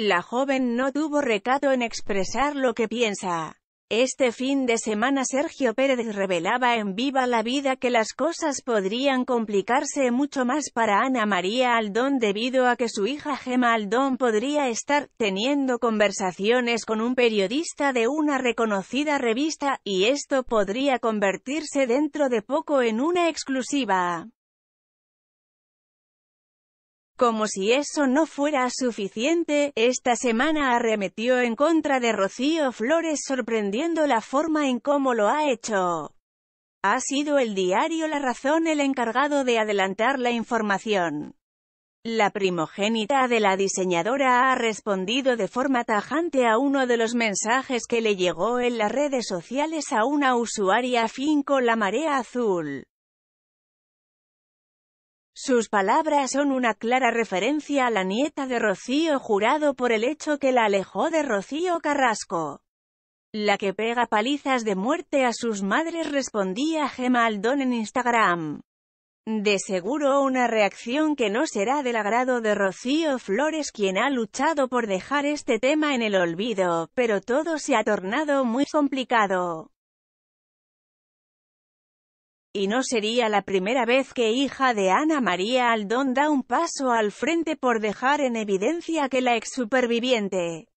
La joven no tuvo recato en expresar lo que piensa. Este fin de semana Sergio Pérez revelaba en Viva la Vida que las cosas podrían complicarse mucho más para Ana María Aldón debido a que su hija Gema Aldón podría estar teniendo conversaciones con un periodista de una reconocida revista, y esto podría convertirse dentro de poco en una exclusiva. Como si eso no fuera suficiente, esta semana arremetió en contra de Rocío Flores sorprendiendo la forma en cómo lo ha hecho. Ha sido el diario La Razón el encargado de adelantar la información. La primogénita de la diseñadora ha respondido de forma tajante a uno de los mensajes que le llegó en las redes sociales a una usuaria afín con la marea azul. Sus palabras son una clara referencia a la nieta de Rocío Jurado por el hecho que la alejó de Rocío Carrasco. La que pega palizas de muerte a sus madres respondía Gemma Aldón en Instagram. De seguro una reacción que no será del agrado de Rocío Flores quien ha luchado por dejar este tema en el olvido, pero todo se ha tornado muy complicado. Y no sería la primera vez que hija de Ana María Aldón da un paso al frente por dejar en evidencia que la ex superviviente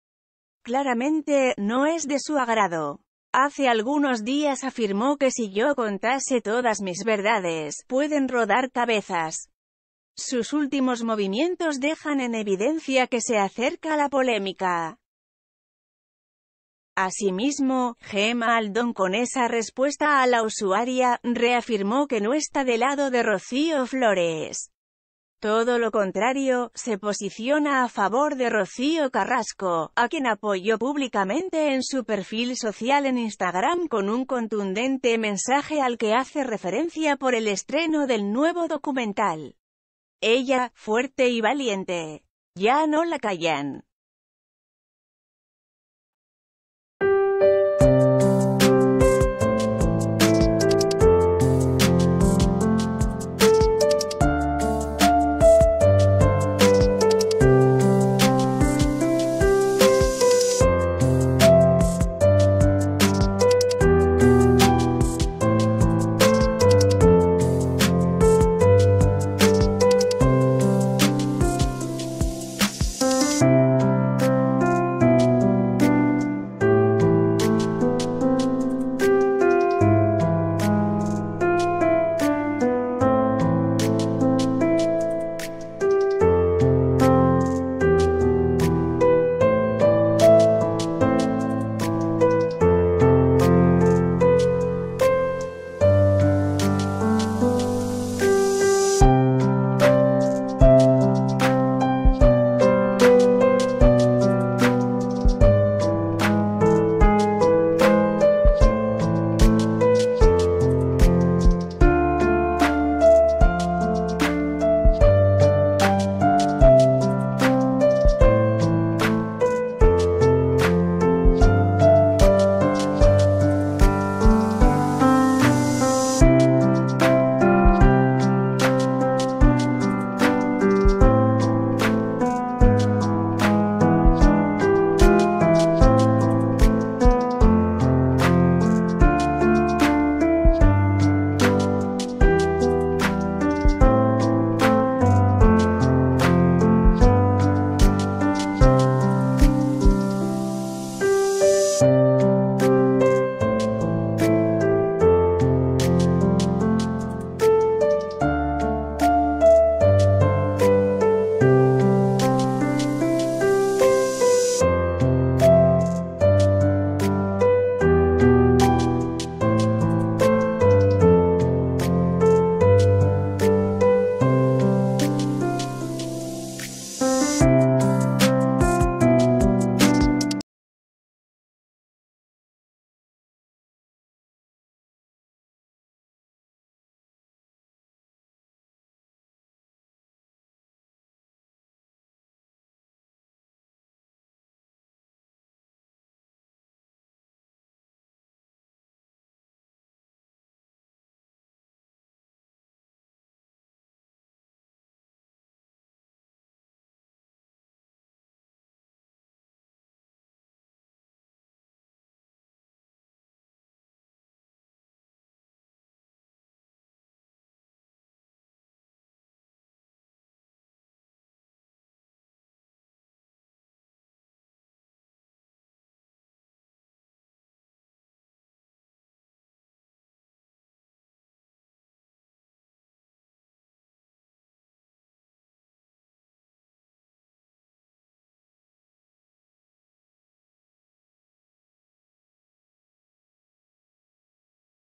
claramente no es de su agrado. Hace algunos días afirmó que si yo contase todas mis verdades, pueden rodar cabezas. Sus últimos movimientos dejan en evidencia que se acerca la polémica. Asimismo, Gemma Aldón con esa respuesta a la usuaria, reafirmó que no está del lado de Rocío Flores. Todo lo contrario, se posiciona a favor de Rocío Carrasco, a quien apoyó públicamente en su perfil social en Instagram con un contundente mensaje al que hace referencia por el estreno del nuevo documental. Ella, fuerte y valiente. Ya no la callan.